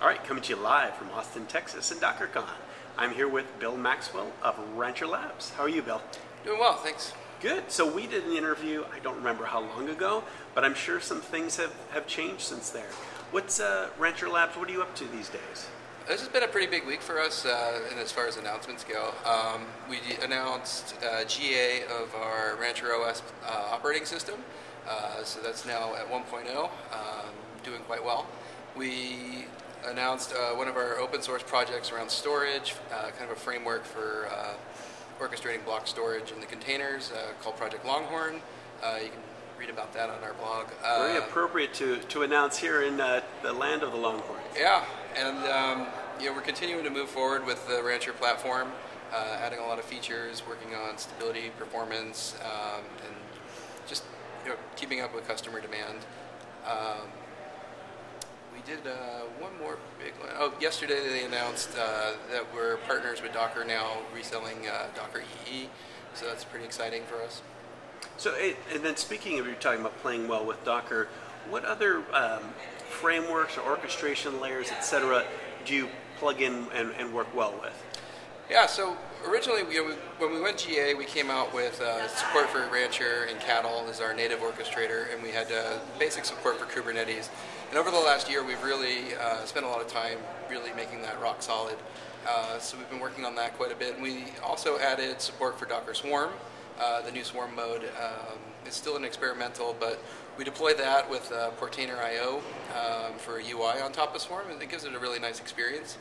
All right, coming to you live from Austin, Texas and DockerCon. I'm here with Bill Maxwell of Rancher Labs. How are you, Bill? Doing well, thanks. Good. So we did an interview, I don't remember how long ago, but I'm sure some things have, have changed since there. What's uh, Rancher Labs, what are you up to these days? This has been a pretty big week for us, uh, and as far as announcements go. Um, we announced uh, GA of our Rancher OS uh, operating system, uh, so that's now at 1.0, um, doing quite well. We announced uh, one of our open source projects around storage, uh, kind of a framework for orchestrating block storage in the containers called Project Longhorn. you can read about that on our blog. Very appropriate to, to announce here in the land of the Longhorn. Yeah, and um, you know, we're continuing to move forward with the Rancher platform, uh, adding a lot of features, working on stability, performance, um, and just you know, keeping up with customer demand. Um, we did uh, one more big one. Oh, yesterday they announced uh, that we're partners with Docker now, reselling uh, Docker EE. So that's pretty exciting for us. So, and then speaking of you're talking about playing well with Docker, what other um, frameworks or orchestration layers, etc., do you plug in and, and work well with? Yeah, so originally we, when we went GA, we came out with uh, support for Rancher and Cattle as our native orchestrator, and we had uh, basic support for Kubernetes. And over the last year, we've really uh, spent a lot of time really making that rock solid. Uh, so we've been working on that quite a bit. And we also added support for Docker Swarm, uh, the new Swarm mode. Um, it's still an experimental, but we deploy that with uh, Portainer IO um, for UI on top of Swarm, and it gives it a really nice experience.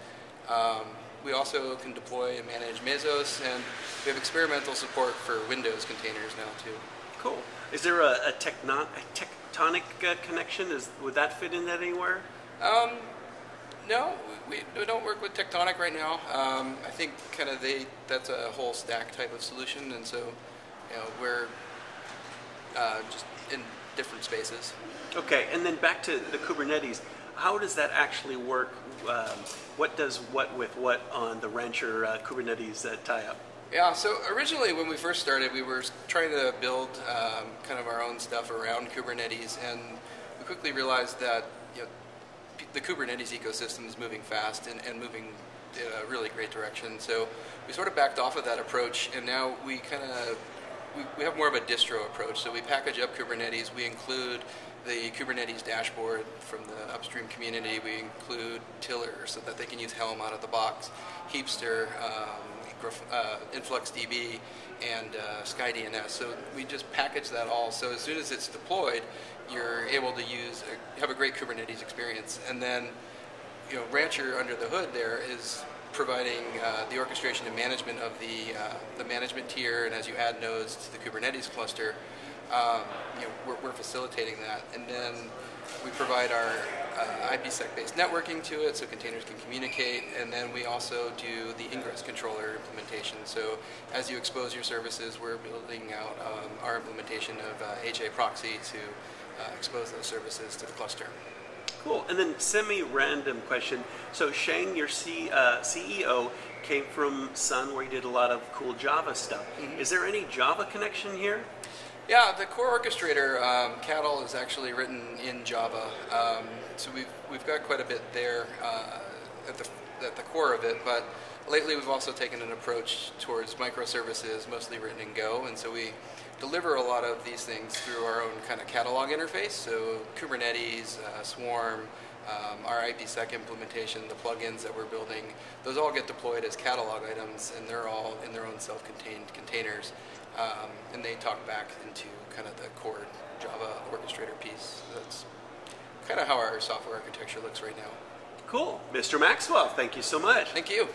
Um, we also can deploy and manage Mesos, and we have experimental support for Windows containers now too. Cool. Is there a, a, techno- a tectonic uh, connection? Is, would that fit in that anywhere? Um, no, we, we, don't work with Tectonic right now. Um, I think kind of they that's a whole stack type of solution, and so you know we're uh, just in different spaces. Okay, and then back to the Kubernetes. How does that actually work? Um, what does what with what on the Rancher uh, Kubernetes uh, tie-up? Yeah, so originally when we first started, we were trying to build um, kind of our own stuff around Kubernetes, and we quickly realized that you know, the Kubernetes ecosystem is moving fast and, and moving in a really great direction. So we sort of backed off of that approach, and now we kind of we, we have more of a distro approach. So we package up Kubernetes. We include the Kubernetes dashboard from the upstream community. We include Tiller so that they can use Helm out of the box, Heapster, um, uh, InfluxDB, and uh, SkyDNS. So we just package that all. So as soon as it's deployed, you're able to use a, have a great Kubernetes experience. And then, you know, Rancher under the hood there is providing uh, the orchestration and management of the, uh, the management tier, and as you add nodes to the Kubernetes cluster, um, you know, we're, we're, facilitating that. And then we provide our uh, IPsec-based networking to it so containers can communicate, and then we also do the ingress controller implementation. So as you expose your services, we're building out um, our implementation of uh, HA proxy to uh, expose those services to the cluster. Cool. And then semi-random question. So Sheng, your C, uh, CEO, came from Sun, where he did a lot of cool Java stuff. Mm-hmm. Is there any Java connection here? Yeah, the core orchestrator um, Cattle is actually written in Java, um, so we've we've got quite a bit there uh, at the at the core of it. But lately, we've also taken an approach towards microservices, mostly written in Go, and so we deliver a lot of these things through our own kind of catalog interface. So Kubernetes, uh, Swarm, um, our IPsec implementation, the plugins that we're building, those all get deployed as catalog items, and they're all in their own self-contained containers, um, and they talk back into kind of the core Java orchestrator piece. That's kind of how our software architecture looks right now. Cool. Mr. Maxwell, thank you so much. Thank you.